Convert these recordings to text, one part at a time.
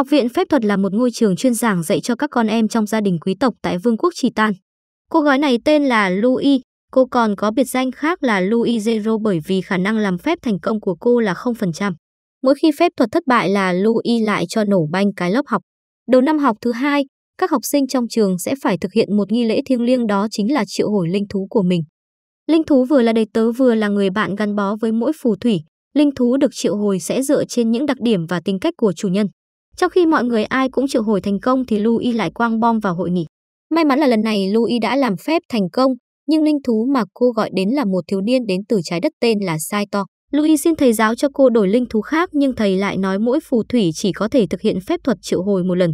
Học viện phép thuật là một ngôi trường chuyên giảng dạy cho các con em trong gia đình quý tộc tại Vương quốc Tritan. Cô gái này tên là Louis, cô còn có biệt danh khác là Louis Zero bởi vì khả năng làm phép thành công của cô là 0%. Mỗi khi phép thuật thất bại là Louis lại cho nổ banh cái lớp học. Đầu năm học thứ hai, các học sinh trong trường sẽ phải thực hiện một nghi lễ thiêng liêng đó chính là triệu hồi linh thú của mình. Linh thú vừa là đầy tớ vừa là người bạn gắn bó với mỗi phù thủy. Linh thú được triệu hồi sẽ dựa trên những đặc điểm và tính cách của chủ nhân. Trong khi mọi người ai cũng triệu hồi thành công thì Louis lại quang bom vào hội nghị. May mắn là lần này Louis đã làm phép thành công, nhưng linh thú mà cô gọi đến là một thiếu niên đến từ trái đất tên là Saito. Louis xin thầy giáo cho cô đổi linh thú khác nhưng thầy lại nói mỗi phù thủy chỉ có thể thực hiện phép thuật triệu hồi một lần.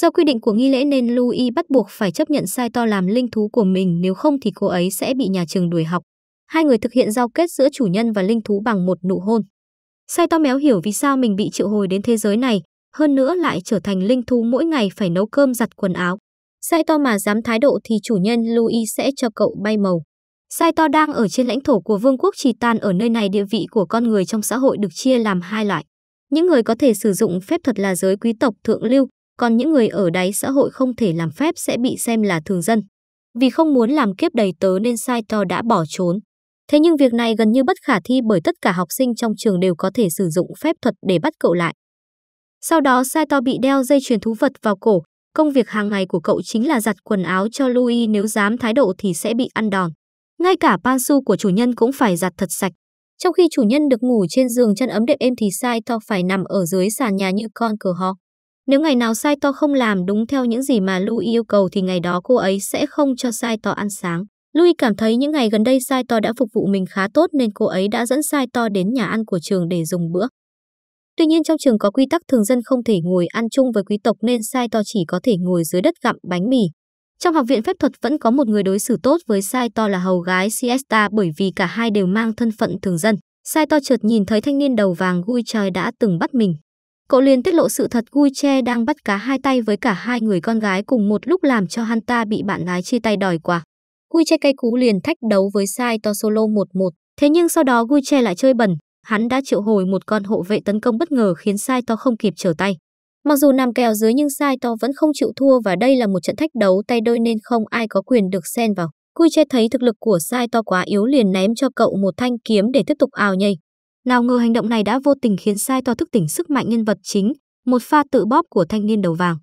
Do quy định của nghi lễ nên Louis bắt buộc phải chấp nhận Saito làm linh thú của mình nếu không thì cô ấy sẽ bị nhà trường đuổi học. Hai người thực hiện giao kết giữa chủ nhân và linh thú bằng một nụ hôn. Saito méo hiểu vì sao mình bị triệu hồi đến thế giới này, hơn nữa lại trở thành linh thú mỗi ngày phải nấu cơm giặt quần áo. sai to mà dám thái độ thì chủ nhân Louis sẽ cho cậu bay màu. sai to đang ở trên lãnh thổ của Vương quốc Trì Tan ở nơi này địa vị của con người trong xã hội được chia làm hai loại. Những người có thể sử dụng phép thuật là giới quý tộc thượng lưu, còn những người ở đáy xã hội không thể làm phép sẽ bị xem là thường dân. Vì không muốn làm kiếp đầy tớ nên sai to đã bỏ trốn. Thế nhưng việc này gần như bất khả thi bởi tất cả học sinh trong trường đều có thể sử dụng phép thuật để bắt cậu lại. Sau đó Saito bị đeo dây chuyền thú vật vào cổ, công việc hàng ngày của cậu chính là giặt quần áo cho Louis nếu dám thái độ thì sẽ bị ăn đòn. Ngay cả pansu của chủ nhân cũng phải giặt thật sạch. Trong khi chủ nhân được ngủ trên giường chân ấm đệm êm thì Saito phải nằm ở dưới sàn nhà như con cờ ho. Nếu ngày nào Saito không làm đúng theo những gì mà Louis yêu cầu thì ngày đó cô ấy sẽ không cho Saito ăn sáng. Louis cảm thấy những ngày gần đây Saito đã phục vụ mình khá tốt nên cô ấy đã dẫn Saito đến nhà ăn của trường để dùng bữa. Tuy nhiên trong trường có quy tắc thường dân không thể ngồi ăn chung với quý tộc nên Sai To chỉ có thể ngồi dưới đất gặm bánh mì. Trong học viện phép thuật vẫn có một người đối xử tốt với Sai To là hầu gái Siesta bởi vì cả hai đều mang thân phận thường dân. Sai To chợt nhìn thấy thanh niên đầu vàng Gui trời đã từng bắt mình. Cậu liền tiết lộ sự thật Gui Che đang bắt cá hai tay với cả hai người con gái cùng một lúc làm cho hắn ta bị bạn gái chia tay đòi quà. Gui Che cay cú liền thách đấu với Sai To solo 1-1. Thế nhưng sau đó Gui Che lại chơi bẩn, hắn đã triệu hồi một con hộ vệ tấn công bất ngờ khiến Sai To không kịp trở tay. Mặc dù nằm kèo dưới nhưng Sai To vẫn không chịu thua và đây là một trận thách đấu tay đôi nên không ai có quyền được xen vào. Cui Che thấy thực lực của Sai To quá yếu liền ném cho cậu một thanh kiếm để tiếp tục ào nhây. Nào ngờ hành động này đã vô tình khiến Sai To thức tỉnh sức mạnh nhân vật chính, một pha tự bóp của thanh niên đầu vàng.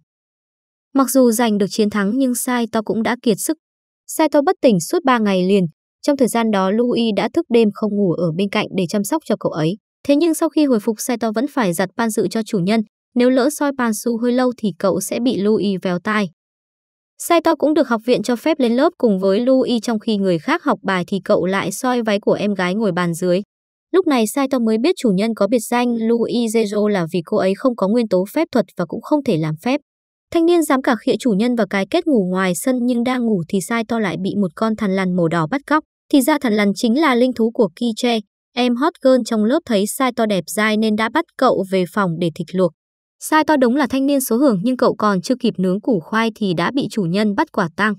Mặc dù giành được chiến thắng nhưng Sai To cũng đã kiệt sức. Sai To bất tỉnh suốt 3 ngày liền, trong thời gian đó Louis đã thức đêm không ngủ ở bên cạnh để chăm sóc cho cậu ấy. Thế nhưng sau khi hồi phục Saito vẫn phải giặt pan dự cho chủ nhân, nếu lỡ soi pan su hơi lâu thì cậu sẽ bị Louis véo tai. Saito cũng được học viện cho phép lên lớp cùng với Louis trong khi người khác học bài thì cậu lại soi váy của em gái ngồi bàn dưới. Lúc này Saito mới biết chủ nhân có biệt danh Louis Zero là vì cô ấy không có nguyên tố phép thuật và cũng không thể làm phép. Thanh niên dám cả khịa chủ nhân và cái kết ngủ ngoài sân nhưng đang ngủ thì Sai To lại bị một con thằn lằn màu đỏ bắt cóc. Thì ra thằn lằn chính là linh thú của Kiche. Em hot girl trong lớp thấy Sai To đẹp dai nên đã bắt cậu về phòng để thịt luộc. Sai To đúng là thanh niên số hưởng nhưng cậu còn chưa kịp nướng củ khoai thì đã bị chủ nhân bắt quả tang.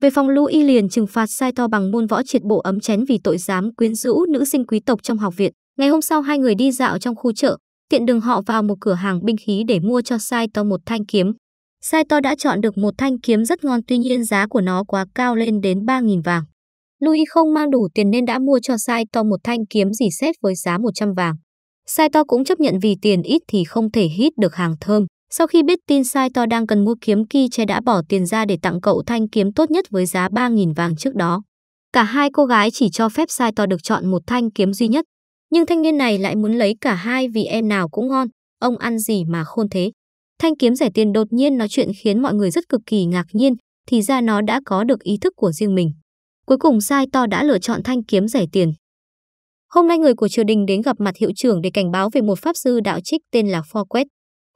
Về phòng Louis liền trừng phạt Sai To bằng môn võ triệt bộ ấm chén vì tội dám quyến rũ nữ sinh quý tộc trong học viện. Ngày hôm sau hai người đi dạo trong khu chợ, tiện đường họ vào một cửa hàng binh khí để mua cho Saito một thanh kiếm. Saito đã chọn được một thanh kiếm rất ngon, tuy nhiên giá của nó quá cao lên đến 3.000 vàng. Louis không mang đủ tiền nên đã mua cho Saito một thanh kiếm dì xét với giá 100 vàng. Saito cũng chấp nhận vì tiền ít thì không thể hít được hàng thơm. Sau khi biết tin Saito đang cần mua kiếm Kiche đã bỏ tiền ra để tặng cậu thanh kiếm tốt nhất với giá 3.000 vàng trước đó. Cả hai cô gái chỉ cho phép Saito được chọn một thanh kiếm duy nhất. Nhưng thanh niên này lại muốn lấy cả hai vì em nào cũng ngon, ông ăn gì mà khôn thế. Thanh kiếm rẻ tiền đột nhiên nói chuyện khiến mọi người rất cực kỳ ngạc nhiên, thì ra nó đã có được ý thức của riêng mình. Cuối cùng sai to đã lựa chọn thanh kiếm rẻ tiền. Hôm nay người của triều đình đến gặp mặt hiệu trưởng để cảnh báo về một pháp sư đạo trích tên là Forquet.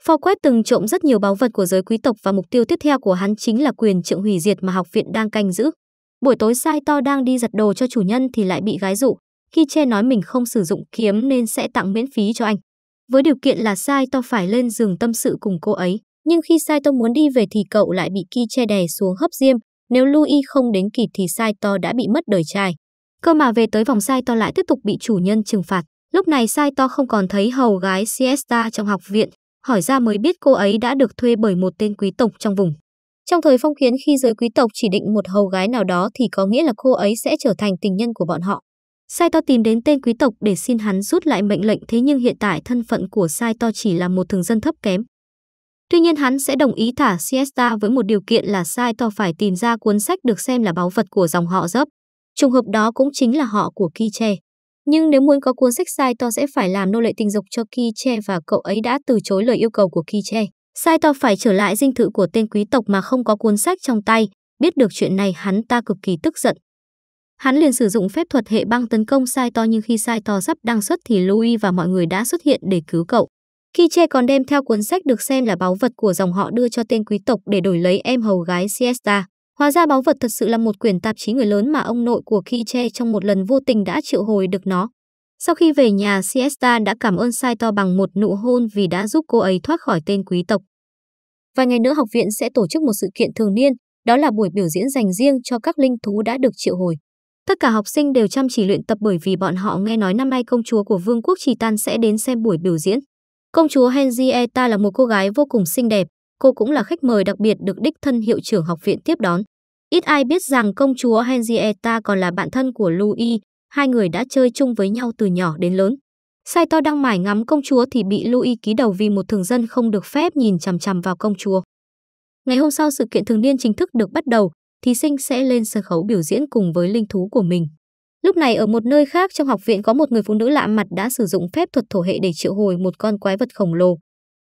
Forquet từng trộm rất nhiều báu vật của giới quý tộc và mục tiêu tiếp theo của hắn chính là quyền trượng hủy diệt mà học viện đang canh giữ. Buổi tối sai to đang đi giặt đồ cho chủ nhân thì lại bị gái dụ. Khi che nói mình không sử dụng kiếm nên sẽ tặng miễn phí cho anh. Với điều kiện là Saito phải lên giường tâm sự cùng cô ấy. Nhưng khi Saito muốn đi về thì cậu lại bị Ki đè xuống hấp diêm. Nếu Louis không đến kịp thì Saito đã bị mất đời trai. Cơ mà về tới vòng Saito lại tiếp tục bị chủ nhân trừng phạt. Lúc này Saito không còn thấy hầu gái Siesta trong học viện. hỏi ra mới biết cô ấy đã được thuê bởi một tên quý tộc trong vùng. Trong thời phong kiến khi giới quý tộc chỉ định một hầu gái nào đó thì có nghĩa là cô ấy sẽ trở thành tình nhân của bọn họ. Saito tìm đến tên quý tộc để xin hắn rút lại mệnh lệnh thế nhưng hiện tại thân phận của Saito chỉ là một thường dân thấp kém. Tuy nhiên hắn sẽ đồng ý thả Siesta với một điều kiện là Saito phải tìm ra cuốn sách được xem là báu vật của dòng họ dấp. Trùng hợp đó cũng chính là họ của Kiche. Nhưng nếu muốn có cuốn sách Saito sẽ phải làm nô lệ tình dục cho Kiche và cậu ấy đã từ chối lời yêu cầu của Kiche. Saito phải trở lại dinh thự của tên quý tộc mà không có cuốn sách trong tay. Biết được chuyện này, hắn ta cực kỳ tức giận. Hắn liền sử dụng phép thuật hệ băng tấn công Saito nhưng khi Saito sắp đăng xuất thì Louis và mọi người đã xuất hiện để cứu cậu. Kiche còn đem theo cuốn sách được xem là báu vật của dòng họ đưa cho tên quý tộc để đổi lấy em hầu gái Siesta. Hóa ra báu vật thật sự là một quyển tạp chí người lớn mà ông nội của Kiche trong một lần vô tình đã triệu hồi được nó. Sau khi về nhà, Siesta đã cảm ơn Saito bằng một nụ hôn vì đã giúp cô ấy thoát khỏi tên quý tộc. Vài ngày nữa học viện sẽ tổ chức một sự kiện thường niên, đó là buổi biểu diễn dành riêng cho các linh thú đã được triệu hồi. Tất cả học sinh đều chăm chỉ luyện tập bởi vì bọn họ nghe nói năm nay công chúa của vương quốc Trì Tan sẽ đến xem buổi biểu diễn. Công chúa Henrietta là một cô gái vô cùng xinh đẹp, cô cũng là khách mời đặc biệt được đích thân hiệu trưởng học viện tiếp đón. Ít ai biết rằng công chúa Henrietta còn là bạn thân của Louis, hai người đã chơi chung với nhau từ nhỏ đến lớn. Saito đang mải ngắm công chúa thì bị Louis ký đầu vì một thường dân không được phép nhìn chằm chằm vào công chúa. Ngày hôm sau sự kiện thường niên chính thức được bắt đầu, thí sinh sẽ lên sân khấu biểu diễn cùng với linh thú của mình. Lúc này ở một nơi khác trong học viện có một người phụ nữ lạ mặt đã sử dụng phép thuật thổ hệ để triệu hồi một con quái vật khổng lồ.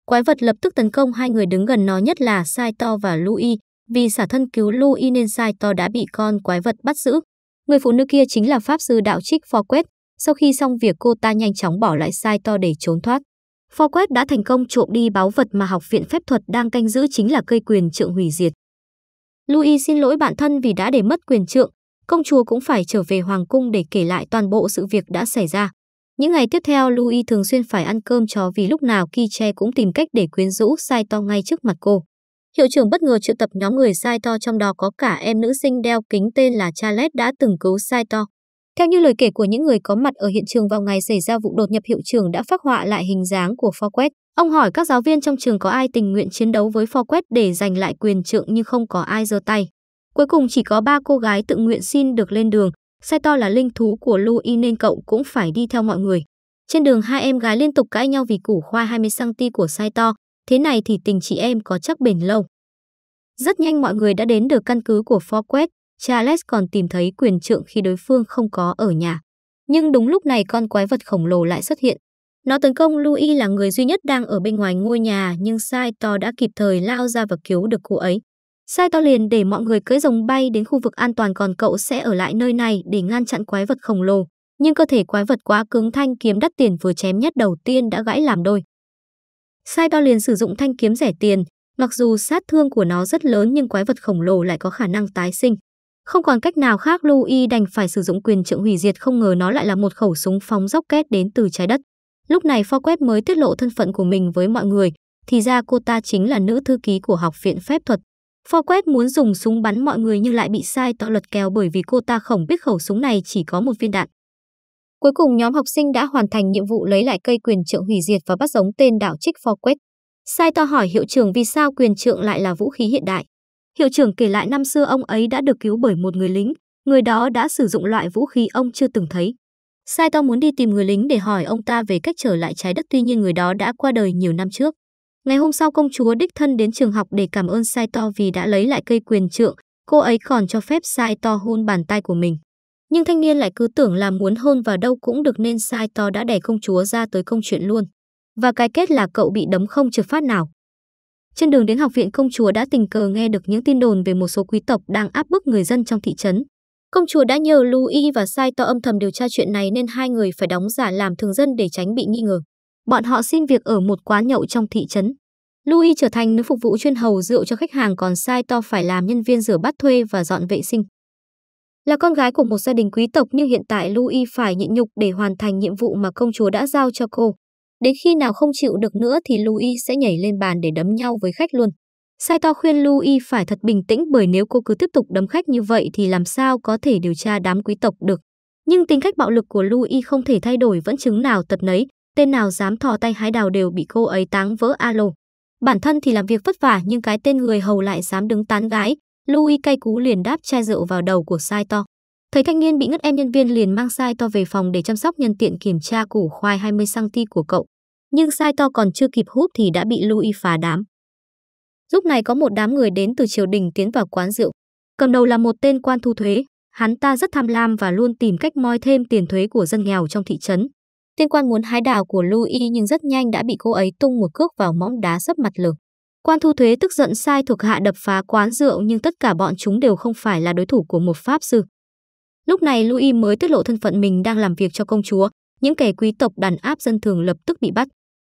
Quái vật lập tức tấn công, hai người đứng gần nó nhất là Saito và Louis. Vì xả thân cứu Louis nên Saito đã bị con quái vật bắt giữ. Người phụ nữ kia chính là pháp sư đạo trích Forquet. Sau khi xong việc, cô ta nhanh chóng bỏ lại Saito để trốn thoát. Forquet đã thành công trộm đi báu vật mà học viện phép thuật đang canh giữ chính là cây quyền trượng hủy diệt. Louis xin lỗi bản thân vì đã để mất quyền trượng, công chúa cũng phải trở về hoàng cung để kể lại toàn bộ sự việc đã xảy ra. Những ngày tiếp theo, Louis thường xuyên phải ăn cơm chó vì lúc nào Kiche cũng tìm cách để quyến rũ Saito ngay trước mặt cô. Hiệu trưởng bất ngờ triệu tập nhóm người Saito trong đó có cả em nữ sinh đeo kính tên là Charlotte đã từng cứu Saito. Theo như lời kể của những người có mặt ở hiện trường vào ngày xảy ra vụ đột nhập hiệu trưởng đã phát họa lại hình dáng của Forquet. Ông hỏi các giáo viên trong trường có ai tình nguyện chiến đấu với Forquet để giành lại quyền trượng nhưng không có ai giơ tay. Cuối cùng chỉ có ba cô gái tự nguyện xin được lên đường. Saito là linh thú của Louis nên cậu cũng phải đi theo mọi người. Trên đường hai em gái liên tục cãi nhau vì củ khoai 20cm của Sai To. Thế này thì tình chị em có chắc bền lâu. Rất nhanh mọi người đã đến được căn cứ của Forquet. Charles còn tìm thấy quyền trượng khi đối phương không có ở nhà. Nhưng đúng lúc này con quái vật khổng lồ lại xuất hiện. Nó tấn công Louis là người duy nhất đang ở bên ngoài ngôi nhà nhưng Saito đã kịp thời lao ra và cứu được cô ấy. Saito liền để mọi người cưỡi rồng bay đến khu vực an toàn còn cậu sẽ ở lại nơi này để ngăn chặn quái vật khổng lồ. Nhưng cơ thể quái vật quá cứng thanh kiếm đắt tiền vừa chém nhất đầu tiên đã gãy làm đôi. Saito liền sử dụng thanh kiếm rẻ tiền, mặc dù sát thương của nó rất lớn nhưng quái vật khổng lồ lại có khả năng tái sinh. Không còn cách nào khác Louis đành phải sử dụng quyền trượng hủy diệt không ngờ nó lại là một khẩu súng phóng rocket đến từ trái đất. Lúc này Forquet mới tiết lộ thân phận của mình với mọi người, thì ra cô ta chính là nữ thư ký của học viện phép thuật. Forquet muốn dùng súng bắn mọi người nhưng lại bị sai to lật kèo bởi vì cô ta không biết khẩu súng này chỉ có một viên đạn. Cuối cùng nhóm học sinh đã hoàn thành nhiệm vụ lấy lại cây quyền trượng hủy diệt và bắt giống tên đảo trích Forbes. Sai to hỏi hiệu trưởng vì sao quyền trượng lại là vũ khí hiện đại. Hiệu trưởng kể lại năm xưa ông ấy đã được cứu bởi một người lính, người đó đã sử dụng loại vũ khí ông chưa từng thấy. Sai To muốn đi tìm người lính để hỏi ông ta về cách trở lại trái đất tuy nhiên người đó đã qua đời nhiều năm trước. Ngày hôm sau công chúa đích thân đến trường học để cảm ơn Sai To vì đã lấy lại cây quyền trượng, cô ấy còn cho phép Sai To hôn bàn tay của mình. Nhưng thanh niên lại cứ tưởng là muốn hôn vào đâu cũng được nên Sai To đã đẩy công chúa ra tới công chuyện luôn. Và cái kết là cậu bị đấm không trượt phát nào. Trên đường đến học viện công chúa đã tình cờ nghe được những tin đồn về một số quý tộc đang áp bức người dân trong thị trấn. Công chúa đã nhờ Louis và Sai To âm thầm điều tra chuyện này nên hai người phải đóng giả làm thường dân để tránh bị nghi ngờ. Bọn họ xin việc ở một quán nhậu trong thị trấn. Louis trở thành nữ phục vụ chuyên hầu rượu cho khách hàng, còn Sai To phải làm nhân viên rửa bát thuê và dọn vệ sinh. Là con gái của một gia đình quý tộc, nhưng hiện tại Louis phải nhịn nhục để hoàn thành nhiệm vụ mà công chúa đã giao cho cô. Đến khi nào không chịu được nữa thì Louis sẽ nhảy lên bàn để đấm nhau với khách luôn. Saito khuyên Louis phải thật bình tĩnh bởi nếu cô cứ tiếp tục đấm khách như vậy thì làm sao có thể điều tra đám quý tộc được. Nhưng tính cách bạo lực của Louis không thể thay đổi vẫn chứng nào tật nấy, tên nào dám thò tay hái đào đều bị cô ấy táng vỡ alo. Bản thân thì làm việc vất vả nhưng cái tên người hầu lại dám đứng tán gái, Louis cay cú liền đáp chai rượu vào đầu của Saito. Thấy thanh niên bị ngất em nhân viên liền mang Saito về phòng để chăm sóc nhân tiện kiểm tra củ khoai 20cm của cậu. Nhưng Saito còn chưa kịp hút thì đã bị Louis phá đám. Lúc này có một đám người đến từ triều đình tiến vào quán rượu. Cầm đầu là một tên quan thu thuế, hắn ta rất tham lam và luôn tìm cách moi thêm tiền thuế của dân nghèo trong thị trấn. Tên quan muốn hái đào của Louis nhưng rất nhanh đã bị cô ấy tung một cước vào móng đá sấp mặt lực. Quan thu thuế tức giận sai thuộc hạ đập phá quán rượu nhưng tất cả bọn chúng đều không phải là đối thủ của một pháp sư. Lúc này Louis mới tiết lộ thân phận mình đang làm việc cho công chúa, những kẻ quý tộc đàn áp dân thường lập tức bị bắt.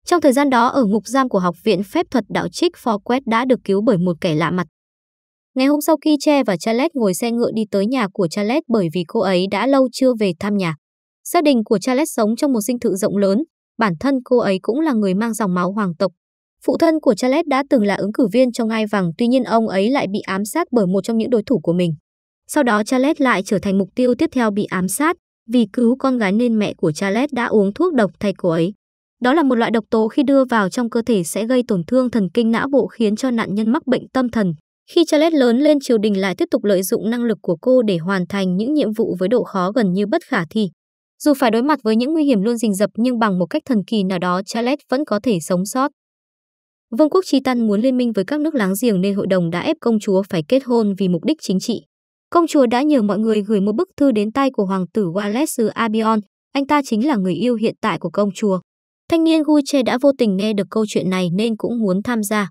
Trong thời gian đó ở ngục giam của Học viện Phép thuật đạo trích Forquet đã được cứu bởi một kẻ lạ mặt. Ngày hôm sau khi Che và Charles ngồi xe ngựa đi tới nhà của Charles bởi vì cô ấy đã lâu chưa về thăm nhà. Gia đình của Charles sống trong một dinh thự rộng lớn, bản thân cô ấy cũng là người mang dòng máu hoàng tộc. Phụ thân của Charles đã từng là ứng cử viên cho ngai vàng, tuy nhiên ông ấy lại bị ám sát bởi một trong những đối thủ của mình. Sau đó Charles lại trở thành mục tiêu tiếp theo bị ám sát, vì cứu con gái nên mẹ của Charles đã uống thuốc độc thay cô ấy. Đó là một loại độc tố khi đưa vào trong cơ thể sẽ gây tổn thương thần kinh não bộ khiến cho nạn nhân mắc bệnh tâm thần. Khi charles lớn lên triều đình lại tiếp tục lợi dụng năng lực của cô để hoàn thành những nhiệm vụ với độ khó gần như bất khả thi. Dù phải đối mặt với những nguy hiểm luôn rình rập nhưng bằng một cách thần kỳ nào đó charles vẫn có thể sống sót. Vương quốc Chitan muốn liên minh với các nước láng giềng nên hội đồng đã ép công chúa phải kết hôn vì mục đích chính trị. Công chúa đã nhờ mọi người gửi một bức thư đến tay của hoàng tử Wallace Abion, anh ta chính là người yêu hiện tại của công chúa. Thanh niên Guiche đã vô tình nghe được câu chuyện này nên cũng muốn tham gia.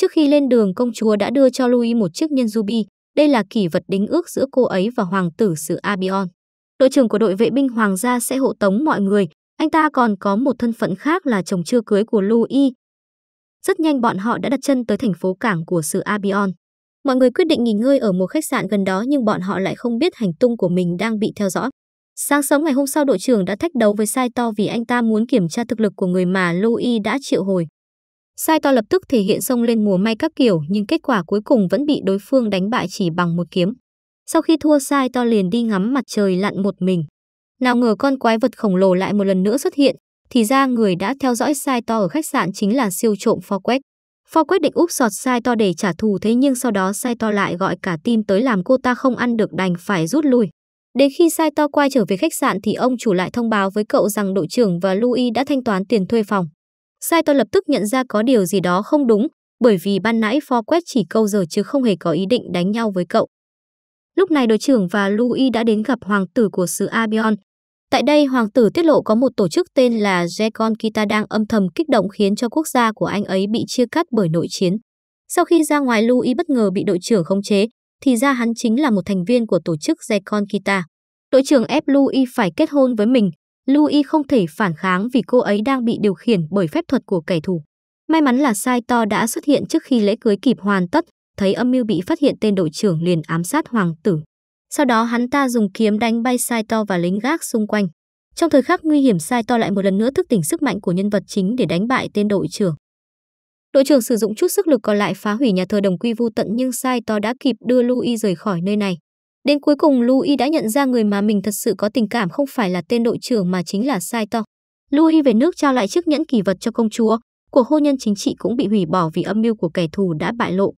Trước khi lên đường công chúa đã đưa cho Louis một chiếc nhân ruby, đây là kỷ vật đính ước giữa cô ấy và hoàng tử xứ Abion. Đội trưởng của đội vệ binh hoàng gia sẽ hộ tống mọi người, anh ta còn có một thân phận khác là chồng chưa cưới của Louis. Rất nhanh bọn họ đã đặt chân tới thành phố cảng của xứ Abion. Mọi người quyết định nghỉ ngơi ở một khách sạn gần đó nhưng bọn họ lại không biết hành tung của mình đang bị theo dõi. Sáng sớm ngày hôm sau đội trưởng đã thách đấu với Sai To vì anh ta muốn kiểm tra thực lực của người mà Louis đã triệu hồi. Sai To lập tức thể hiện xông lên mùa may các kiểu nhưng kết quả cuối cùng vẫn bị đối phương đánh bại chỉ bằng một kiếm. Sau khi thua Sai To liền đi ngắm mặt trời lặn một mình. Nào ngờ con quái vật khổng lồ lại một lần nữa xuất hiện, thì ra người đã theo dõi Sai To ở khách sạn chính là siêu trộm Forquet. Ford định úp sọt Sai To để trả thù thế nhưng sau đó Sai To lại gọi cả team tới làm cô ta không ăn được đành phải rút lui. Đến khi Saito quay trở về khách sạn thì ông chủ lại thông báo với cậu rằng đội trưởng và Louis đã thanh toán tiền thuê phòng. Saito lập tức nhận ra có điều gì đó không đúng, bởi vì ban nãy Forquet chỉ câu giờ chứ không hề có ý định đánh nhau với cậu. Lúc này đội trưởng và Louis đã đến gặp hoàng tử của xứ Abion, Tại đây, hoàng tử tiết lộ có một tổ chức tên là Jekon Kita đang âm thầm kích động khiến cho quốc gia của anh ấy bị chia cắt bởi nội chiến. Sau khi ra ngoài Louis bất ngờ bị đội trưởng khống chế, thì ra hắn chính là một thành viên của tổ chức Zekon Kita. Đội trưởng ép Louis phải kết hôn với mình. Louis không thể phản kháng vì cô ấy đang bị điều khiển bởi phép thuật của kẻ thù. May mắn là Saito đã xuất hiện trước khi lễ cưới kịp hoàn tất, thấy âm mưu bị phát hiện tên đội trưởng liền ám sát hoàng tử. Sau đó hắn ta dùng kiếm đánh bay Saito và lính gác xung quanh. Trong thời khắc nguy hiểm Saito lại một lần nữa thức tỉnh sức mạnh của nhân vật chính để đánh bại tên đội trưởng. Đội trưởng sử dụng chút sức lực còn lại phá hủy nhà thờ đồng quy vu tận nhưng Saito đã kịp đưa Louis rời khỏi nơi này. Đến cuối cùng Louis đã nhận ra người mà mình thật sự có tình cảm không phải là tên đội trưởng mà chính là Saito. Louis về nước trao lại chiếc nhẫn kỳ vật cho công chúa, cuộc hôn nhân chính trị cũng bị hủy bỏ vì âm mưu của kẻ thù đã bại lộ.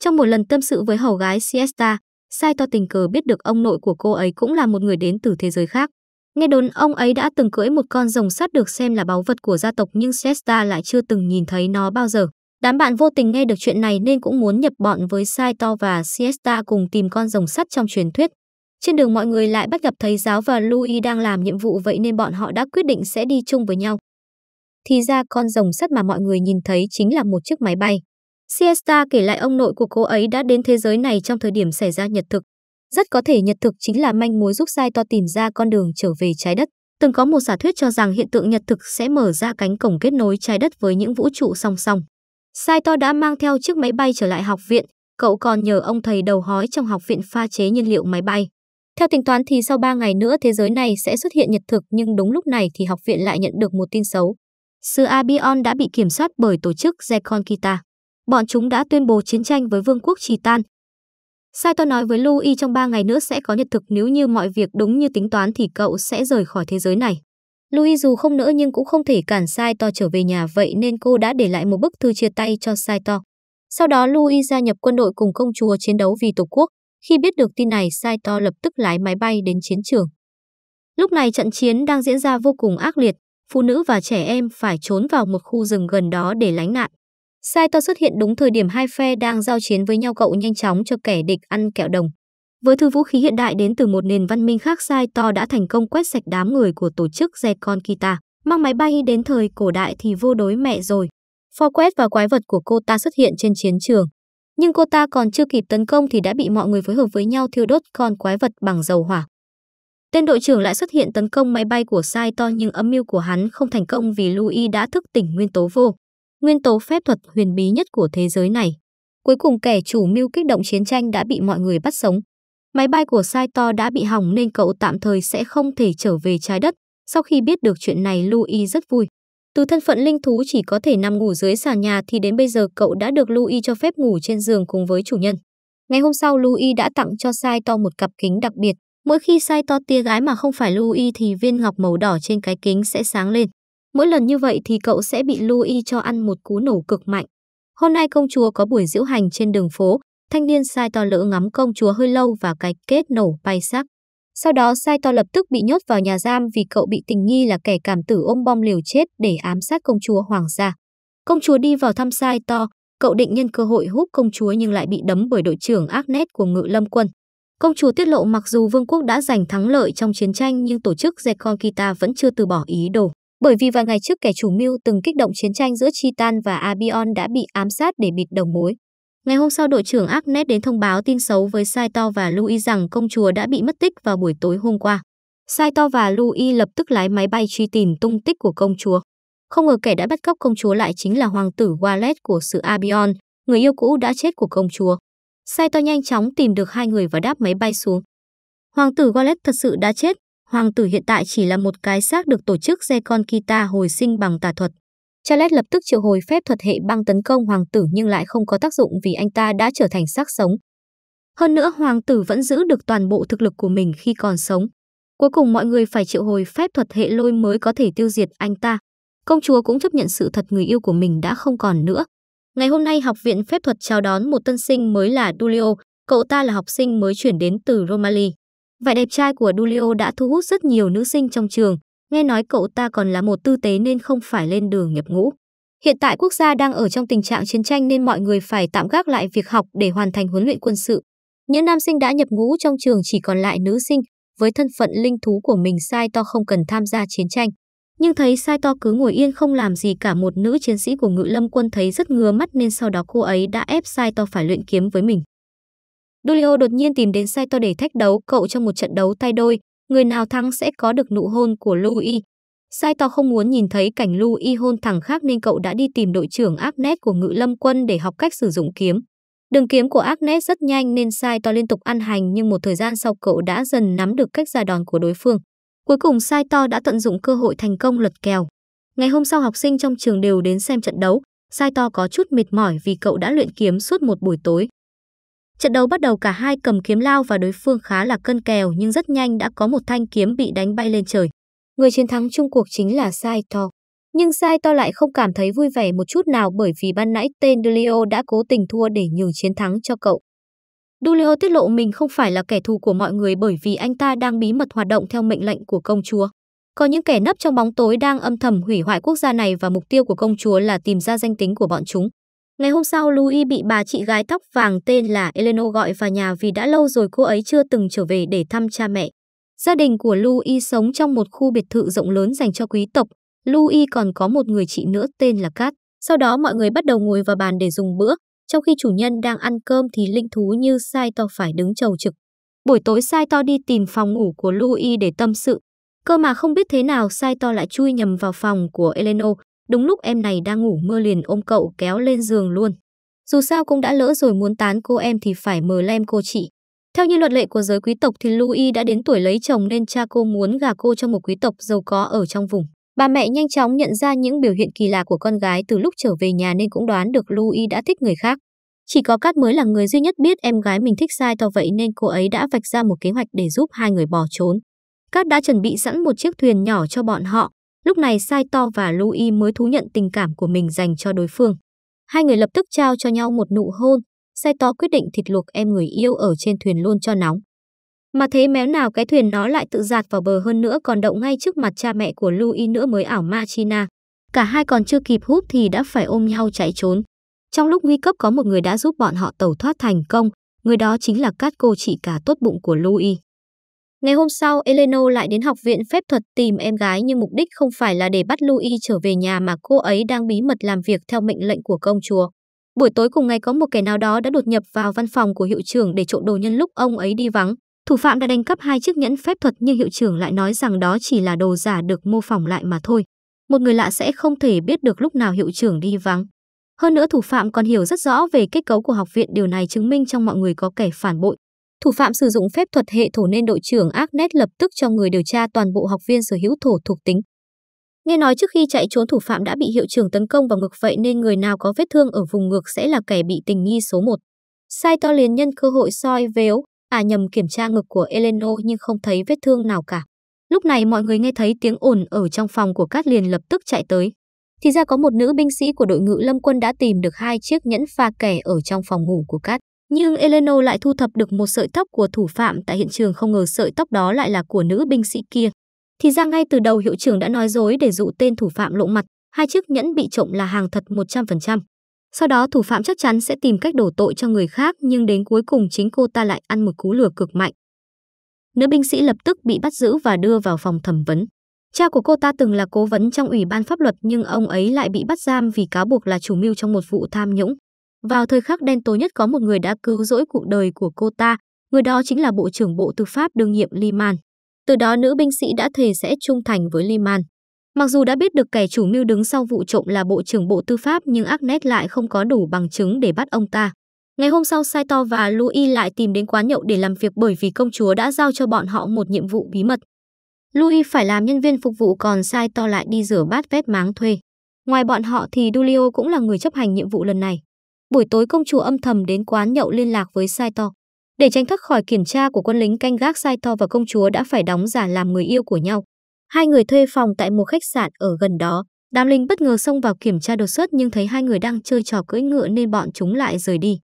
Trong một lần tâm sự với hầu gái Siesta, Saito tình cờ biết được ông nội của cô ấy cũng là một người đến từ thế giới khác. Nghe đồn ông ấy đã từng cưỡi một con rồng sắt được xem là báu vật của gia tộc nhưng Sesta lại chưa từng nhìn thấy nó bao giờ. Đám bạn vô tình nghe được chuyện này nên cũng muốn nhập bọn với Saito và Siesta cùng tìm con rồng sắt trong truyền thuyết. Trên đường mọi người lại bắt gặp thầy giáo và Louis đang làm nhiệm vụ vậy nên bọn họ đã quyết định sẽ đi chung với nhau. Thì ra con rồng sắt mà mọi người nhìn thấy chính là một chiếc máy bay. Siesta kể lại ông nội của cô ấy đã đến thế giới này trong thời điểm xảy ra nhật thực. Rất có thể nhật thực chính là manh mối giúp Sai To tìm ra con đường trở về trái đất. Từng có một giả thuyết cho rằng hiện tượng nhật thực sẽ mở ra cánh cổng kết nối trái đất với những vũ trụ song song. Sai To đã mang theo chiếc máy bay trở lại học viện, cậu còn nhờ ông thầy đầu hói trong học viện pha chế nhiên liệu máy bay. Theo tính toán thì sau 3 ngày nữa thế giới này sẽ xuất hiện nhật thực nhưng đúng lúc này thì học viện lại nhận được một tin xấu. Sư Abion đã bị kiểm soát bởi tổ chức Zekon Kita bọn chúng đã tuyên bố chiến tranh với vương quốc Trì Tan. Saito nói với Louis trong 3 ngày nữa sẽ có nhật thực nếu như mọi việc đúng như tính toán thì cậu sẽ rời khỏi thế giới này. Louis dù không nỡ nhưng cũng không thể cản Sai To trở về nhà vậy nên cô đã để lại một bức thư chia tay cho Sai To. Sau đó Louis gia nhập quân đội cùng công chúa chiến đấu vì Tổ quốc. Khi biết được tin này, Sai To lập tức lái máy bay đến chiến trường. Lúc này trận chiến đang diễn ra vô cùng ác liệt, phụ nữ và trẻ em phải trốn vào một khu rừng gần đó để lánh nạn. Sai To xuất hiện đúng thời điểm hai phe đang giao chiến với nhau, cậu nhanh chóng cho kẻ địch ăn kẹo đồng. Với thứ vũ khí hiện đại đến từ một nền văn minh khác, Sai To đã thành công quét sạch đám người của tổ chức Zekon Kita. Mang máy bay đến thời cổ đại thì vô đối mẹ rồi. Forquest và quái vật của cô ta xuất hiện trên chiến trường. Nhưng cô ta còn chưa kịp tấn công thì đã bị mọi người phối hợp với nhau thiêu đốt con quái vật bằng dầu hỏa. Tên đội trưởng lại xuất hiện tấn công máy bay của Sai To, nhưng âm mưu của hắn không thành công vì Louis đã thức tỉnh nguyên tố vô. Nguyên tố phép thuật huyền bí nhất của thế giới này. Cuối cùng kẻ chủ mưu kích động chiến tranh đã bị mọi người bắt sống. Máy bay của Saito đã bị hỏng nên cậu tạm thời sẽ không thể trở về trái đất. Sau khi biết được chuyện này, Louis rất vui. Từ thân phận linh thú chỉ có thể nằm ngủ dưới sàn nhà thì đến bây giờ cậu đã được Louis cho phép ngủ trên giường cùng với chủ nhân. Ngày hôm sau, Louis đã tặng cho Saito một cặp kính đặc biệt. Mỗi khi Saito tia gái mà không phải Louis thì viên ngọc màu đỏ trên cái kính sẽ sáng lên. Mỗi lần như vậy thì cậu sẽ bị Louis cho ăn một cú nổ cực mạnh. Hôm nay công chúa có buổi diễu hành trên đường phố, thanh niên sai to lỡ ngắm công chúa hơi lâu và cái kết nổ bay sắc. Sau đó sai to lập tức bị nhốt vào nhà giam vì cậu bị tình nghi là kẻ cảm tử ôm bom liều chết để ám sát công chúa hoàng gia. Công chúa đi vào thăm sai to, cậu định nhân cơ hội hút công chúa nhưng lại bị đấm bởi đội trưởng Agnes của ngự lâm quân. Công chúa tiết lộ mặc dù vương quốc đã giành thắng lợi trong chiến tranh nhưng tổ chức Zekonkita vẫn chưa từ bỏ ý đồ. Bởi vì vài ngày trước kẻ chủ mưu từng kích động chiến tranh giữa Chitan và Abion đã bị ám sát để bịt đầu mối. Ngày hôm sau đội trưởng Agnes đến thông báo tin xấu với Saito và Louis rằng công chúa đã bị mất tích vào buổi tối hôm qua. Saito và Louis lập tức lái máy bay truy tìm tung tích của công chúa. Không ngờ kẻ đã bắt cóc công chúa lại chính là hoàng tử Wallace của sự Abion, người yêu cũ đã chết của công chúa. Saito nhanh chóng tìm được hai người và đáp máy bay xuống. Hoàng tử Wallace thật sự đã chết, hoàng tử hiện tại chỉ là một cái xác được tổ chức Zekon Kita hồi sinh bằng tà thuật. Charles lập tức triệu hồi phép thuật hệ băng tấn công hoàng tử nhưng lại không có tác dụng vì anh ta đã trở thành xác sống. Hơn nữa hoàng tử vẫn giữ được toàn bộ thực lực của mình khi còn sống. Cuối cùng mọi người phải triệu hồi phép thuật hệ lôi mới có thể tiêu diệt anh ta. Công chúa cũng chấp nhận sự thật người yêu của mình đã không còn nữa. Ngày hôm nay học viện phép thuật chào đón một tân sinh mới là Dulio, cậu ta là học sinh mới chuyển đến từ Romali. Vẻ đẹp trai của Dulio đã thu hút rất nhiều nữ sinh trong trường, nghe nói cậu ta còn là một tư tế nên không phải lên đường nhập ngũ. Hiện tại quốc gia đang ở trong tình trạng chiến tranh nên mọi người phải tạm gác lại việc học để hoàn thành huấn luyện quân sự. Những nam sinh đã nhập ngũ trong trường chỉ còn lại nữ sinh, với thân phận linh thú của mình Sai To không cần tham gia chiến tranh. Nhưng thấy Sai To cứ ngồi yên không làm gì cả một nữ chiến sĩ của ngự lâm quân thấy rất ngứa mắt nên sau đó cô ấy đã ép Sai To phải luyện kiếm với mình. Dulio đột nhiên tìm đến Saito để thách đấu cậu trong một trận đấu tay đôi, người nào thắng sẽ có được nụ hôn của Louis. Saito không muốn nhìn thấy cảnh Louis hôn thằng khác nên cậu đã đi tìm đội trưởng Agnes của Ngự Lâm Quân để học cách sử dụng kiếm. Đường kiếm của Agnes rất nhanh nên Saito liên tục ăn hành nhưng một thời gian sau cậu đã dần nắm được cách ra đòn của đối phương. Cuối cùng Saito đã tận dụng cơ hội thành công lật kèo. Ngày hôm sau học sinh trong trường đều đến xem trận đấu. Saito có chút mệt mỏi vì cậu đã luyện kiếm suốt một buổi tối. Trận đấu bắt đầu cả hai cầm kiếm lao và đối phương khá là cân kèo nhưng rất nhanh đã có một thanh kiếm bị đánh bay lên trời. Người chiến thắng chung cuộc chính là Saito. Nhưng Saito lại không cảm thấy vui vẻ một chút nào bởi vì ban nãy tên Dulio đã cố tình thua để nhường chiến thắng cho cậu. Dulio tiết lộ mình không phải là kẻ thù của mọi người bởi vì anh ta đang bí mật hoạt động theo mệnh lệnh của công chúa. Có những kẻ nấp trong bóng tối đang âm thầm hủy hoại quốc gia này và mục tiêu của công chúa là tìm ra danh tính của bọn chúng. Ngày hôm sau, Louis bị bà chị gái tóc vàng tên là Eleanor gọi vào nhà vì đã lâu rồi cô ấy chưa từng trở về để thăm cha mẹ. Gia đình của Louis sống trong một khu biệt thự rộng lớn dành cho quý tộc. Louis còn có một người chị nữa tên là Kat. Sau đó mọi người bắt đầu ngồi vào bàn để dùng bữa. Trong khi chủ nhân đang ăn cơm thì linh thú như Sai To phải đứng chầu trực. Buổi tối Sai To đi tìm phòng ngủ của Louis để tâm sự. Cơ mà không biết thế nào Sai To lại chui nhầm vào phòng của Eleanor, Đúng lúc em này đang ngủ mơ liền ôm cậu kéo lên giường luôn. Dù sao cũng đã lỡ rồi muốn tán cô em thì phải mờ lem cô chị. Theo như luật lệ của giới quý tộc thì Louis đã đến tuổi lấy chồng nên cha cô muốn gả cô cho một quý tộc giàu có ở trong vùng. Bà mẹ nhanh chóng nhận ra những biểu hiện kỳ lạ của con gái từ lúc trở về nhà nên cũng đoán được Louis đã thích người khác. Chỉ có Cát mới là người duy nhất biết em gái mình thích sai to vậy nên cô ấy đã vạch ra một kế hoạch để giúp hai người bỏ trốn. Cát đã chuẩn bị sẵn một chiếc thuyền nhỏ cho bọn họ, Lúc này Saito và Louis mới thú nhận tình cảm của mình dành cho đối phương. Hai người lập tức trao cho nhau một nụ hôn. Saito quyết định thịt luộc em người yêu ở trên thuyền luôn cho nóng. Mà thế méo nào cái thuyền nó lại tự giạt vào bờ hơn nữa còn đậu ngay trước mặt cha mẹ của Louis nữa mới ảo ma China. Cả hai còn chưa kịp hút thì đã phải ôm nhau chạy trốn. Trong lúc nguy cấp có một người đã giúp bọn họ tẩu thoát thành công, người đó chính là Cát cô chị cả tốt bụng của Louis. Ngày hôm sau, Eleno lại đến học viện phép thuật tìm em gái nhưng mục đích không phải là để bắt Louis trở về nhà mà cô ấy đang bí mật làm việc theo mệnh lệnh của công chúa. Buổi tối cùng ngày có một kẻ nào đó đã đột nhập vào văn phòng của hiệu trưởng để trộm đồ nhân lúc ông ấy đi vắng. Thủ phạm đã đánh cắp hai chiếc nhẫn phép thuật nhưng hiệu trưởng lại nói rằng đó chỉ là đồ giả được mô phỏng lại mà thôi. Một người lạ sẽ không thể biết được lúc nào hiệu trưởng đi vắng. Hơn nữa thủ phạm còn hiểu rất rõ về kết cấu của học viện điều này chứng minh trong mọi người có kẻ phản bội. Thủ phạm sử dụng phép thuật hệ thổ nên đội trưởng Agnes lập tức cho người điều tra toàn bộ học viên sở hữu thổ thuộc tính. Nghe nói trước khi chạy trốn thủ phạm đã bị hiệu trưởng tấn công vào ngực vậy nên người nào có vết thương ở vùng ngực sẽ là kẻ bị tình nghi số 1. Saito liền nhân cơ hội soi véo, à nhầm kiểm tra ngực của Eleno nhưng không thấy vết thương nào cả. Lúc này mọi người nghe thấy tiếng ồn ở trong phòng của Cát liền lập tức chạy tới. Thì ra có một nữ binh sĩ của đội ngự lâm quân đã tìm được hai chiếc nhẫn pha kẻ ở trong phòng ngủ của Cát. Nhưng Eleno lại thu thập được một sợi tóc của thủ phạm tại hiện trường không ngờ sợi tóc đó lại là của nữ binh sĩ kia. Thì ra ngay từ đầu hiệu trưởng đã nói dối để dụ tên thủ phạm lộ mặt, hai chiếc nhẫn bị trộm là hàng thật 100%. Sau đó thủ phạm chắc chắn sẽ tìm cách đổ tội cho người khác nhưng đến cuối cùng chính cô ta lại ăn một cú lừa cực mạnh. Nữ binh sĩ lập tức bị bắt giữ và đưa vào phòng thẩm vấn. Cha của cô ta từng là cố vấn trong ủy ban pháp luật nhưng ông ấy lại bị bắt giam vì cáo buộc là chủ mưu trong một vụ tham nhũng. Vào thời khắc đen tối nhất có một người đã cứu rỗi cuộc đời của cô ta, người đó chính là Bộ trưởng Bộ Tư pháp đương nhiệm Liman. Từ đó nữ binh sĩ đã thề sẽ trung thành với Liman. Mặc dù đã biết được kẻ chủ mưu đứng sau vụ trộm là Bộ trưởng Bộ Tư pháp nhưng Agnes lại không có đủ bằng chứng để bắt ông ta. Ngày hôm sau Saito và Louis lại tìm đến quán nhậu để làm việc bởi vì công chúa đã giao cho bọn họ một nhiệm vụ bí mật. Louis phải làm nhân viên phục vụ còn Saito lại đi rửa bát vét máng thuê. Ngoài bọn họ thì Dulio cũng là người chấp hành nhiệm vụ lần này. Buổi tối công chúa âm thầm đến quán nhậu liên lạc với Saito. Để tránh thoát khỏi kiểm tra của quân lính, canh gác Saito và công chúa đã phải đóng giả làm người yêu của nhau. Hai người thuê phòng tại một khách sạn ở gần đó. Đám lính bất ngờ xông vào kiểm tra đột xuất nhưng thấy hai người đang chơi trò cưỡi ngựa nên bọn chúng lại rời đi.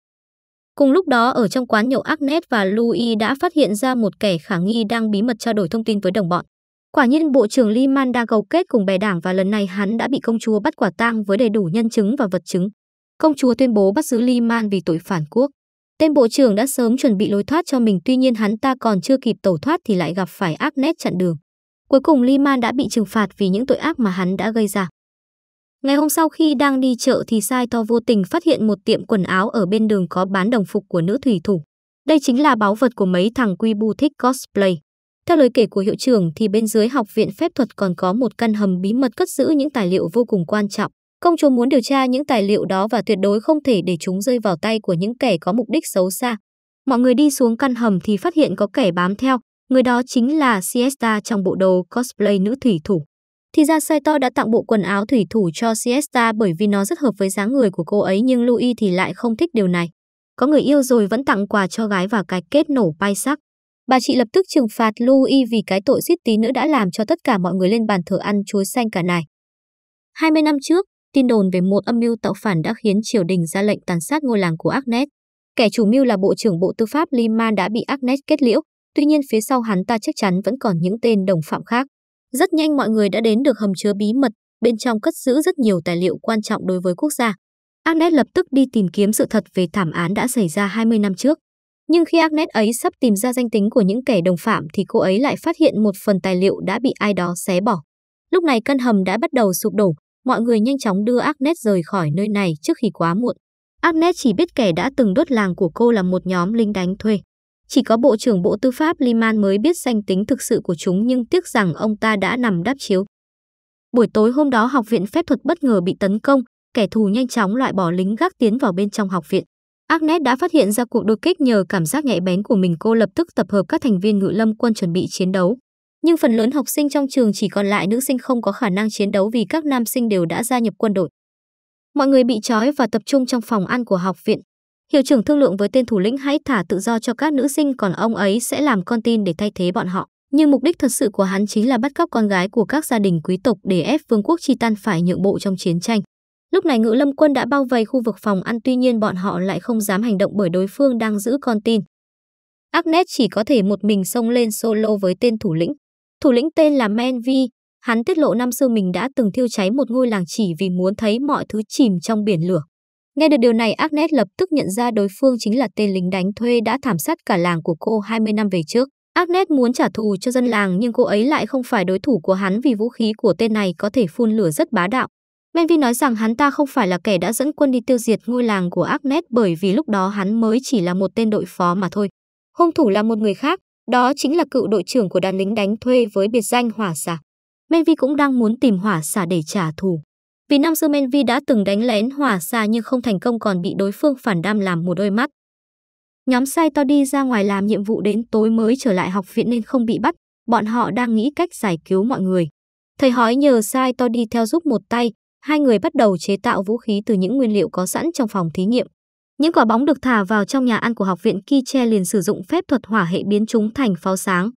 Cùng lúc đó, ở trong quán nhậu, Agnes và Louis đã phát hiện ra một kẻ khả nghi đang bí mật trao đổi thông tin với đồng bọn. Quả nhiên, Bộ trưởng Liman đang cấu kết cùng bè đảng và lần này hắn đã bị công chúa bắt quả tang với đầy đủ nhân chứng và vật chứng. Công chúa tuyên bố bắt giữ Liman vì tội phản quốc. Tên bộ trưởng đã sớm chuẩn bị lối thoát cho mình, tuy nhiên hắn ta còn chưa kịp tẩu thoát thì lại gặp phải Agnes chặn đường. Cuối cùng Liman đã bị trừng phạt vì những tội ác mà hắn đã gây ra. Ngày hôm sau khi đang đi chợ thì Sai To vô tình phát hiện một tiệm quần áo ở bên đường có bán đồng phục của nữ thủy thủ. Đây chính là báu vật của mấy thằng quy bu thích cosplay. Theo lời kể của hiệu trưởng thì bên dưới học viện phép thuật còn có một căn hầm bí mật cất giữ những tài liệu vô cùng quan trọng. Công chúa muốn điều tra những tài liệu đó và tuyệt đối không thể để chúng rơi vào tay của những kẻ có mục đích xấu xa. Mọi người đi xuống căn hầm thì phát hiện có kẻ bám theo, người đó chính là Siesta trong bộ đồ cosplay nữ thủy thủ. Thì ra Saito đã tặng bộ quần áo thủy thủ cho Siesta bởi vì nó rất hợp với dáng người của cô ấy nhưng Louis thì lại không thích điều này. Có người yêu rồi vẫn tặng quà cho gái và cái kết nổ bay sắc. Bà chị lập tức trừng phạt Louis vì cái tội giết tí nữa đã làm cho tất cả mọi người lên bàn thờ ăn chuối xanh cả này. 20 năm trước, tin đồn về một âm mưu tạo phản đã khiến triều đình ra lệnh tàn sát ngôi làng của Agnes. Kẻ chủ mưu là Bộ trưởng Bộ Tư pháp Liman đã bị Agnes kết liễu, tuy nhiên phía sau hắn ta chắc chắn vẫn còn những tên đồng phạm khác. Rất nhanh mọi người đã đến được hầm chứa bí mật, bên trong cất giữ rất nhiều tài liệu quan trọng đối với quốc gia. Agnes lập tức đi tìm kiếm sự thật về thảm án đã xảy ra 20 năm trước. Nhưng khi Agnes ấy sắp tìm ra danh tính của những kẻ đồng phạm thì cô ấy lại phát hiện một phần tài liệu đã bị ai đó xé bỏ. Lúc này căn hầm đã bắt đầu sụp đổ, mọi người nhanh chóng đưa Agnes rời khỏi nơi này trước khi quá muộn. Agnes chỉ biết kẻ đã từng đốt làng của cô là một nhóm lính đánh thuê. Chỉ có Bộ trưởng Bộ Tư pháp Liman mới biết danh tính thực sự của chúng nhưng tiếc rằng ông ta đã nằm đáp chiếu. Buổi tối hôm đó học viện phép thuật bất ngờ bị tấn công, kẻ thù nhanh chóng loại bỏ lính gác tiến vào bên trong học viện. Agnes đã phát hiện ra cuộc đột kích nhờ cảm giác nhạy bén của mình cô lập tức tập hợp các thành viên ngự lâm quân chuẩn bị chiến đấu. Nhưng phần lớn học sinh trong trường chỉ còn lại nữ sinh không có khả năng chiến đấu vì các nam sinh đều đã gia nhập quân đội. Mọi người bị trói và tập trung trong phòng ăn của học viện. Hiệu trưởng thương lượng với tên thủ lĩnh hãy thả tự do cho các nữ sinh, còn ông ấy sẽ làm con tin để thay thế bọn họ. Nhưng mục đích thật sự của hắn chính là bắt cóc con gái của các gia đình quý tộc để ép vương quốc Chitan phải nhượng bộ trong chiến tranh. Lúc này ngự lâm quân đã bao vây khu vực phòng ăn, tuy nhiên bọn họ lại không dám hành động bởi đối phương đang giữ con tin. Agnes chỉ có thể một mình xông lên solo với tên thủ lĩnh. Thủ lĩnh tên là Menvi, hắn tiết lộ năm xưa mình đã từng thiêu cháy một ngôi làng chỉ vì muốn thấy mọi thứ chìm trong biển lửa. Nghe được điều này Agnes lập tức nhận ra đối phương chính là tên lính đánh thuê đã thảm sát cả làng của cô 20 năm về trước. Agnes muốn trả thù cho dân làng nhưng cô ấy lại không phải đối thủ của hắn vì vũ khí của tên này có thể phun lửa rất bá đạo. Menvi nói rằng hắn ta không phải là kẻ đã dẫn quân đi tiêu diệt ngôi làng của Agnes bởi vì lúc đó hắn mới chỉ là một tên đội phó mà thôi. Hung thủ là một người khác, đó chính là cựu đội trưởng của đàn lính đánh thuê với biệt danh Hỏa Xà. Menvi cũng đang muốn tìm Hỏa Xà để trả thù. Vì năm xưa Menvi đã từng đánh lén Hỏa Xà nhưng không thành công còn bị đối phương phản đam làm một đôi mắt. Nhóm sai to đi ra ngoài làm nhiệm vụ đến tối mới trở lại học viện nên không bị bắt, bọn họ đang nghĩ cách giải cứu mọi người. Thầy hói nhờ sai to đi theo giúp một tay, hai người bắt đầu chế tạo vũ khí từ những nguyên liệu có sẵn trong phòng thí nghiệm. Những quả bóng được thả vào trong nhà ăn của học viện Kiche liền sử dụng phép thuật hỏa hệ biến chúng thành pháo sáng.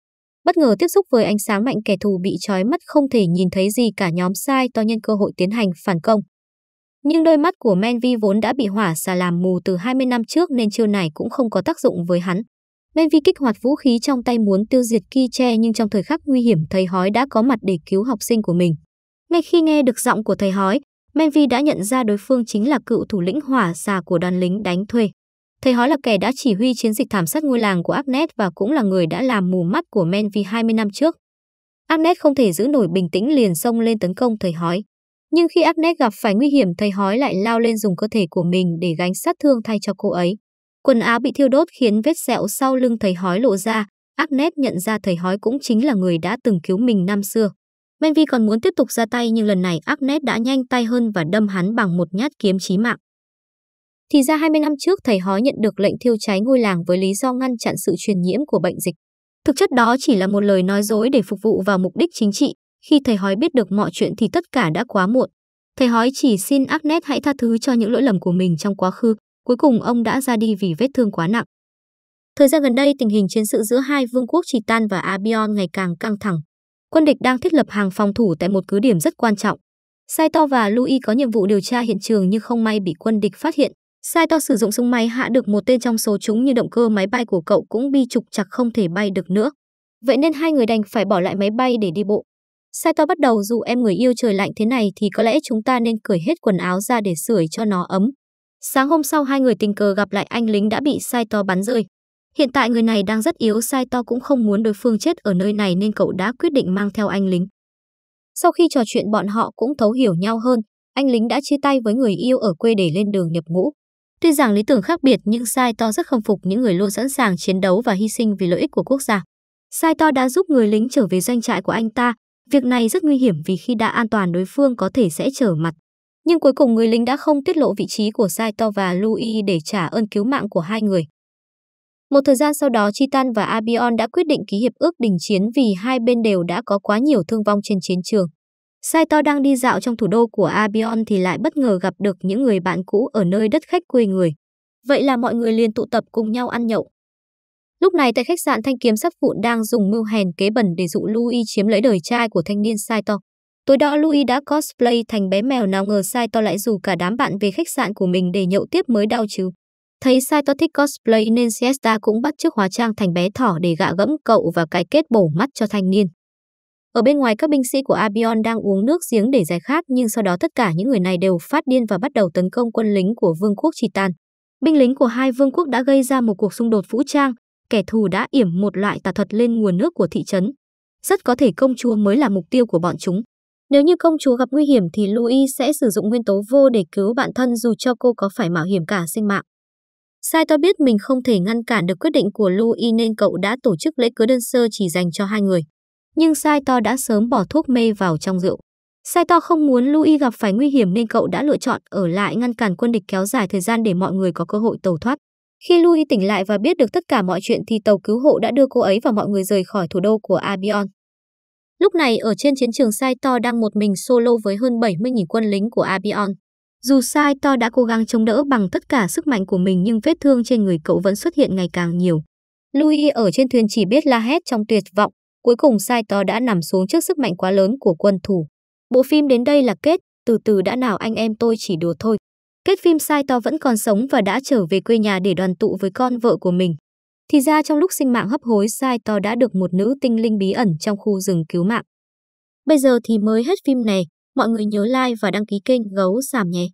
Bất ngờ tiếp xúc với ánh sáng mạnh kẻ thù bị trói mắt không thể nhìn thấy gì cả nhóm sai to nhân cơ hội tiến hành phản công. Nhưng đôi mắt của Menvi vốn đã bị hỏa xà làm mù từ 20 năm trước nên chiêu này cũng không có tác dụng với hắn. Menvi kích hoạt vũ khí trong tay muốn tiêu diệt Kiche nhưng trong thời khắc nguy hiểm thầy hói đã có mặt để cứu học sinh của mình. Ngay khi nghe được giọng của thầy hói, Menvi đã nhận ra đối phương chính là cựu thủ lĩnh hỏa xà của đoàn lính đánh thuê. Thầy hói là kẻ đã chỉ huy chiến dịch thảm sát ngôi làng của Agnes và cũng là người đã làm mù mắt của Menvi 20 năm trước. Agnes không thể giữ nổi bình tĩnh liền xông lên tấn công thầy hói. Nhưng khi Agnes gặp phải nguy hiểm, thầy hói lại lao lên dùng cơ thể của mình để gánh sát thương thay cho cô ấy. Quần áo bị thiêu đốt khiến vết sẹo sau lưng thầy hói lộ ra. Agnes nhận ra thầy hói cũng chính là người đã từng cứu mình năm xưa. Menvi còn muốn tiếp tục ra tay nhưng lần này Agnes đã nhanh tay hơn và đâm hắn bằng một nhát kiếm chí mạng. Thì ra 20 năm trước thầy hói nhận được lệnh thiêu cháy ngôi làng với lý do ngăn chặn sự truyền nhiễm của bệnh dịch. Thực chất đó chỉ là một lời nói dối để phục vụ vào mục đích chính trị. Khi thầy hói biết được mọi chuyện thì tất cả đã quá muộn. Thầy hói chỉ xin Agnes hãy tha thứ cho những lỗi lầm của mình trong quá khứ. Cuối cùng ông đã ra đi vì vết thương quá nặng. Thời gian gần đây, tình hình chiến sự giữa hai vương quốc Tritan và Abion ngày càng căng thẳng quân địch đang thiết lập hàng phòng thủ tại một cứ điểm rất quan trọng. Saito và Louis có nhiệm vụ điều tra hiện trường nhưng không may bị quân địch phát hiện. Saito sử dụng súng máy hạ được một tên trong số chúng nhưng động cơ máy bay của cậu cũng bị trục chặt không thể bay được nữa. Vậy nên hai người đành phải bỏ lại máy bay để đi bộ. Saito bắt đầu dù em người yêu trời lạnh thế này thì có lẽ chúng ta nên cởi hết quần áo ra để sưởi cho nó ấm. Sáng hôm sau hai người tình cờ gặp lại anh lính đã bị Saito bắn rơi. Hiện tại người này đang rất yếu sai to cũng không muốn đối phương chết ở nơi này nên cậu đã quyết định mang theo anh lính. Sau khi trò chuyện bọn họ cũng thấu hiểu nhau hơn, anh lính đã chia tay với người yêu ở quê để lên đường nhập ngũ. Tuy rằng lý tưởng khác biệt nhưng Sai To rất khâm phục những người luôn sẵn sàng chiến đấu và hy sinh vì lợi ích của quốc gia. Sai To đã giúp người lính trở về doanh trại của anh ta. Việc này rất nguy hiểm vì khi đã an toàn đối phương có thể sẽ trở mặt. Nhưng cuối cùng người lính đã không tiết lộ vị trí của Sai To và Louis để trả ơn cứu mạng của hai người. Một thời gian sau đó, Chitan và Abion đã quyết định ký hiệp ước đình chiến vì hai bên đều đã có quá nhiều thương vong trên chiến trường. Saito đang đi dạo trong thủ đô của Abion thì lại bất ngờ gặp được những người bạn cũ ở nơi đất khách quê người. Vậy là mọi người liền tụ tập cùng nhau ăn nhậu. Lúc này tại khách sạn Thanh Kiếm sắt vụn đang dùng mưu hèn kế bẩn để dụ Louis chiếm lấy đời trai của thanh niên Saito. Tối đó Louis đã cosplay thành bé mèo nào ngờ Saito lại rủ cả đám bạn về khách sạn của mình để nhậu tiếp mới đau chứ. Thấy Saito thích cosplay nên Siesta cũng bắt chước hóa trang thành bé thỏ để gạ gẫm cậu và cái kết bổ mắt cho thanh niên. Ở bên ngoài các binh sĩ của Abion đang uống nước giếng để giải khát nhưng sau đó tất cả những người này đều phát điên và bắt đầu tấn công quân lính của vương quốc Tritan. Binh lính của hai vương quốc đã gây ra một cuộc xung đột vũ trang, kẻ thù đã yểm một loại tà thuật lên nguồn nước của thị trấn. Rất có thể công chúa mới là mục tiêu của bọn chúng. Nếu như công chúa gặp nguy hiểm thì Louis sẽ sử dụng nguyên tố vô để cứu bạn thân dù cho cô có phải mạo hiểm cả sinh mạng. Saito biết mình không thể ngăn cản được quyết định của Louis nên cậu đã tổ chức lễ cưới đơn sơ chỉ dành cho hai người. Nhưng Saito đã sớm bỏ thuốc mê vào trong rượu. Saito không muốn Louis gặp phải nguy hiểm nên cậu đã lựa chọn ở lại ngăn cản quân địch kéo dài thời gian để mọi người có cơ hội tàu thoát. Khi Louis tỉnh lại và biết được tất cả mọi chuyện thì tàu cứu hộ đã đưa cô ấy và mọi người rời khỏi thủ đô của Abion. Lúc này, ở trên chiến trường Saito đang một mình solo với hơn 70.000 quân lính của Abion. Dù sai to đã cố gắng chống đỡ bằng tất cả sức mạnh của mình nhưng vết thương trên người cậu vẫn xuất hiện ngày càng nhiều. Louis ở trên thuyền chỉ biết la hét trong tuyệt vọng. Cuối cùng Saito đã nằm xuống trước sức mạnh quá lớn của quân thủ. Bộ phim đến đây là kết, từ từ đã nào anh em tôi chỉ đùa thôi. Kết phim Saito vẫn còn sống và đã trở về quê nhà để đoàn tụ với con vợ của mình. Thì ra trong lúc sinh mạng hấp hối Saito đã được một nữ tinh linh bí ẩn trong khu rừng cứu mạng. Bây giờ thì mới hết phim này, mọi người nhớ like và đăng ký kênh Gấu giảm nhé.